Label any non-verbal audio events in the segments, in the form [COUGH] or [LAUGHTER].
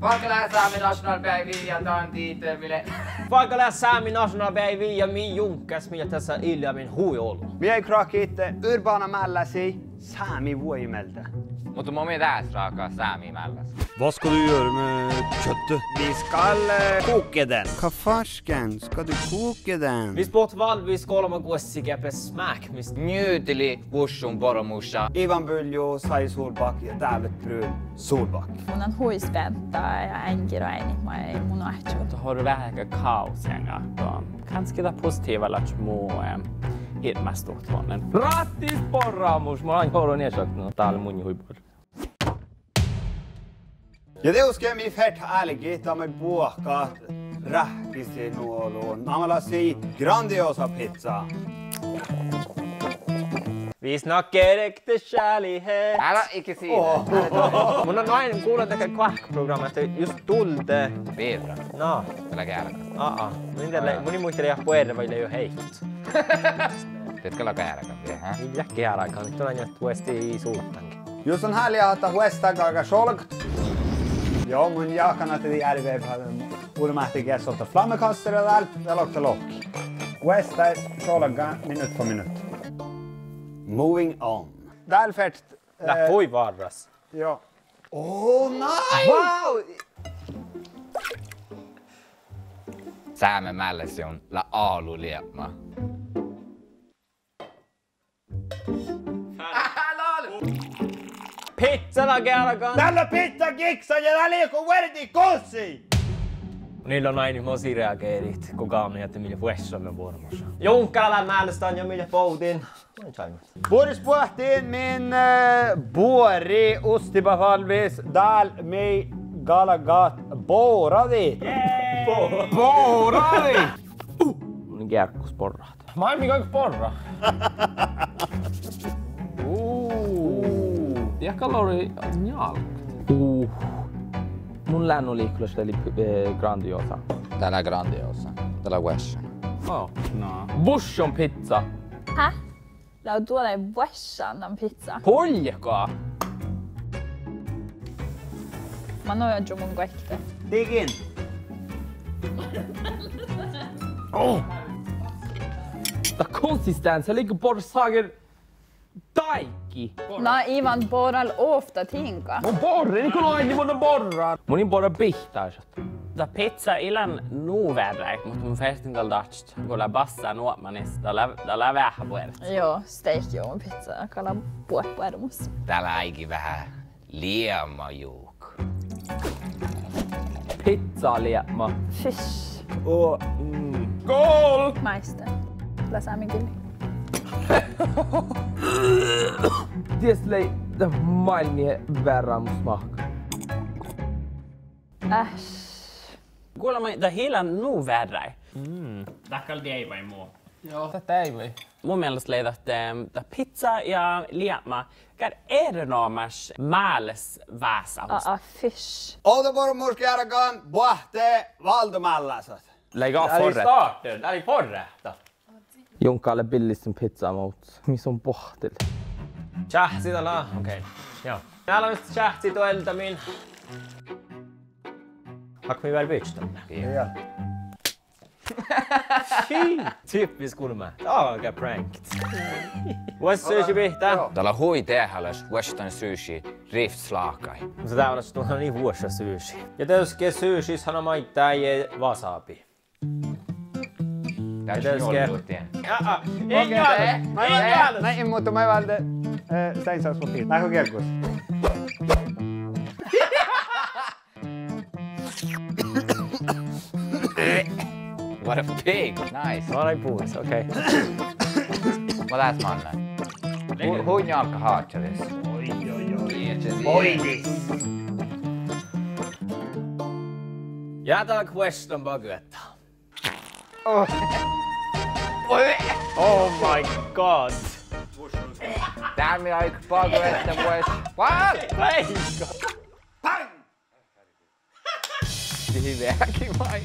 Falkaläsäämi National Päivi ja tää on Tiiterville. Falkaläsäämi National Päivi ja mi junkas mitä tässä Iljamin huijoulu. Mie krakit Urbana Mälläsi Sami Vuoimeltä. Mutta mun mielestä raakaa säämi mälläs. Vad ska du göra med köttet? Vi ska koka den. Hva farsken, ska du koka den? Vi sport valmis kolme kuussikä pes smack mist. Njutili vussun poromussa. Ivan Buljo, Sai Solbakk ja David Brun Solbakk. Mun on huispenta ja änkiraini, mä ei mun ahtsuut. har du vähän kausänga. Kanske det positiva små ilmastohtoinen. Rattis porraamus! Mä oon joudun esottanut täällä mun huipur. Ja det ska mi fett ärligt om jag båka räckis nuoluun. Namala si grandiosa pizza. Vi snackar äkta kärlighet. Älä ikke siinä. Mun on aina kuullut tätä Quack-programma, että just tulde. Petra, No, älä käärä. aa. Mun ei mun ei muista liian puerre vai jo heitt. Teetkö älä käärä? Hä? Millä kääraikaan, nyt on aina tuesti suuttankin. Just on härliga att huesta gaga solgt. Ja, mun jakana till de ärve urmahti kässolta flammekastare där, ja lokta lock. Huesta solga minut för minut. Moving on. Där fett. Lä voi varras. Ja. Oh, nej! Wow! Sääme mälläsi on la aalu pizza la Galagon! Dalla pizza kiksa ja läliku verti kussi! Niillä on aina mua ihmo sireageerit, kuka on niitä, millä vuessa me vuoromossa. Junkkala määlistään jo millä poutin. Boris pohtiin min äh, buori ustipa ostipafalvis dal mei galagat booradi. Booradi! Uh! Mun kierkkus porraat. Mä en mikään porra. [LAUGHS] Ja kalori njalk. Uh. Mun lännuliikkulas oli eh, grandiosa. Täällä grandiosa. Täällä Wesson. Oh. No. Bushon pizza. Häh? Lau tuolla ei vuossan on pizza. Poljakaa! Mä noin jo mun kaikki. Dig in. Tää konsistens, se ligger bara sager taikki. No Ivan Boral ofta tinka. Mun borre, niin kun aina mun borrar. Mun niin borra pihtaa. Da pizza ilan nuverräik, mutta mun festin datst. Kun la bassa nuotmanis, da la vähän puert. Joo, steak joo mun pizza. Kala puot puermus. Täällä aikin vähän liemajuuk. Pizza liemma. Fish. Och mm. Goal! Maiste. Läsää min kyllä. Det maailmien verran smak. Äsch. Kuulemma, det hela nuverräik. Tackal ei vai muu. Joo, tätä ei voi. Mun mielestä leidät äh, pizza ja liema. Kär erinomas määles väsaus. Aa, fish. Outo pormurski jaragan buahte valdomallasat. Lägg av Forret. forret. starten, är i Jonkalle Billisin pizza mot. Missä on pohteli? Tjähti tällä. Okei. Okay. Joo. Täällä on just tjähti tuolta min. Hakk vi väl byts tänne? Joo. Typiskt kulma. Aika pranked. What's sushi pihtä? Täällä on hui tehäläs western sushi riftslaakai. No se täällä on niin huossa sushi. Ja tietysti sushi sanomaan tää ei wasabi. Tärkeä olutien. Ei Näin, mutta mä valden. Sain saa sopii. Näin on. What a pig! Nice! Vad är puss? Okej. Vad läser man? Hon jalka haatselis. Oi, oi, oi. Oi, that question baguetta. Oh. [LAUGHS] Oh my god. Damn it, I bug jestem łeś. What? Weź go. Oh jaki maj.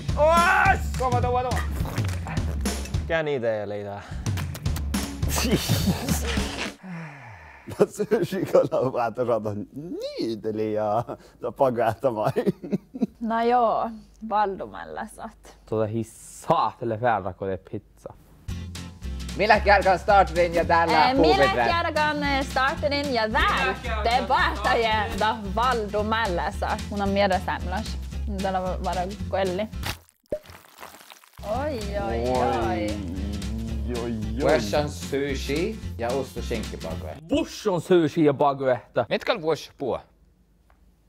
Głowa do ładowa. Can't eat there later. Szikolat radan nydeliga pagata mig. När jag Valdomälla satt. Så där hissat eller färda på det pizza. Millä kärkän starterin ja täällä Eh, Millä puhutaan. kerran eh, starterin ja där debattajien da Valdumalla satt. Mun on miedosämmös. Täällä voi vara kuelli. Oi, oi, oi. Western sushi ja ost och skinkebagare. Bush on sushi ja baguette. Mitkä on vuosi puhua?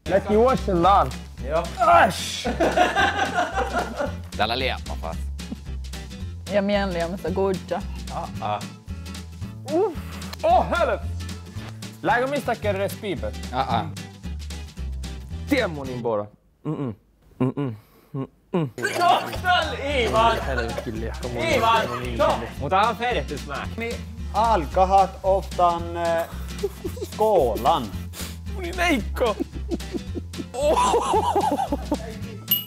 Lätt juostellaan. Täällä liemma fast. Ja mieli on mutta gudja. Åh, helvete! Lägger mistaken respiipet. Uh-uh. Tiemonin bara. Mm-mm. Mm-mm. Ivan! Helvete liekka mun. Ivan! Mutta on färdigt smaak. Alkahat oftan eh, skålan. Veikko! [LAUGHS]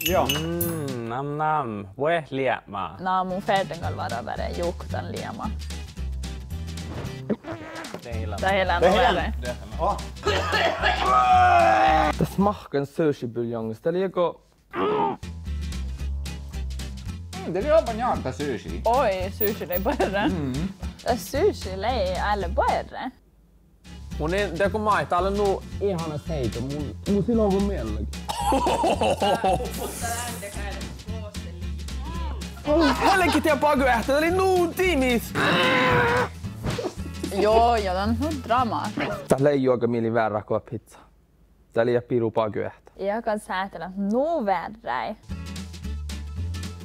Joo. Mm, nam nam. Voi liema. No mun färden kan vara värre juktan liema. Teillä. Är hela- värre. Ja. Det smakar en sushi-buljong. Ställ joko... Mm, det är banjanta sushi. Oi, sushi ei börre. Ja sushi ei alle börre. Mun ei, kun maita, olen nuu ihana seito. Mun, mun silloin on mielläkin. Olha que tem a Poguerta, ela não timis! Joo, jätän dramaattista. Tällä ei jag mieli väärä kuin pizza. Täällä ei ole piru Poguerta. Jag kan säätellä, nu väärä.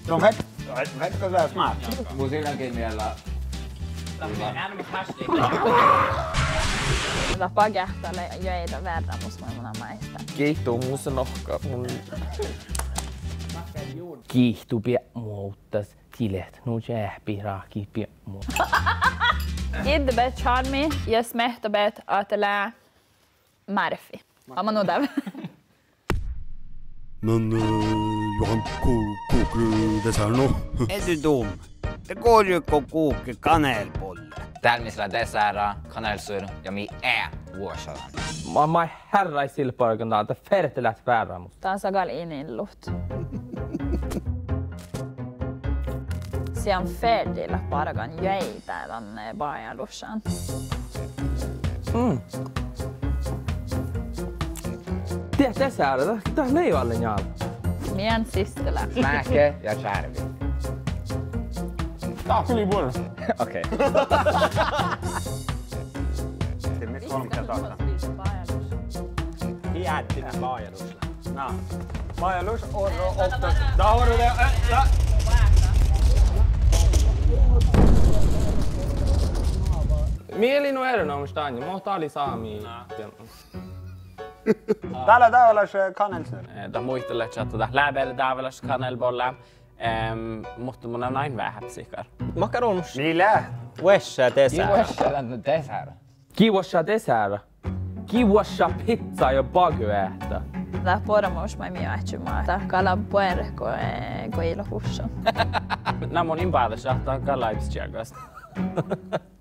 Se on hek... Hekka sä smaat. Mun silläkin vielä... Tämä on äärimmäisesti. Mä pagähtän joita verran, jos mä mun maista. Kiihtuu mun se nohka. Mun... Kiihtuu pie muuttas. Tilet nu jääpi raaki pie muuttas. Inte bet charmi, jos mehto bet atela marfi. Ama nu där. Men jag har en kokokru dessert no. du dum? Det går ju att koka kanelbulle. Det här missar dessert, kanelsur. Ja, mi är vuosana. Mamma herra ei silpoikin tää, että Det är så äh, gal on i luft. Se on fertilä parkan jäitä tänne baajalussan. Mm. Tiedät, tässä on leivallinen jäällä. Mien sistelä. Mäke ja Järvi. Stop Philip Waters. Okej. Sitten mit kolmiksen taakse. Jätti vaajadusla. No. Vaajadus on ofta. Tää on ruveta. Mielin on erinomaista aina. Mohtaa oli saamia. [LAUGHS] Tällä täydellä kanel. Eh, Tämä muistelee, että tuota läpäillä täydellä kanel bollaan ähm, mutta mun on aina vähän sikar. Makarons. Mille? Wesha desär. Kiwasha desär. Kiwasha desär. Kiwasha pizza ja baguette. Tää pormous mä miettimään, että kala ei ole hussa. Nämä on niin päätös, että on kala ipsiäköstä. [LAUGHS] [LAUGHS]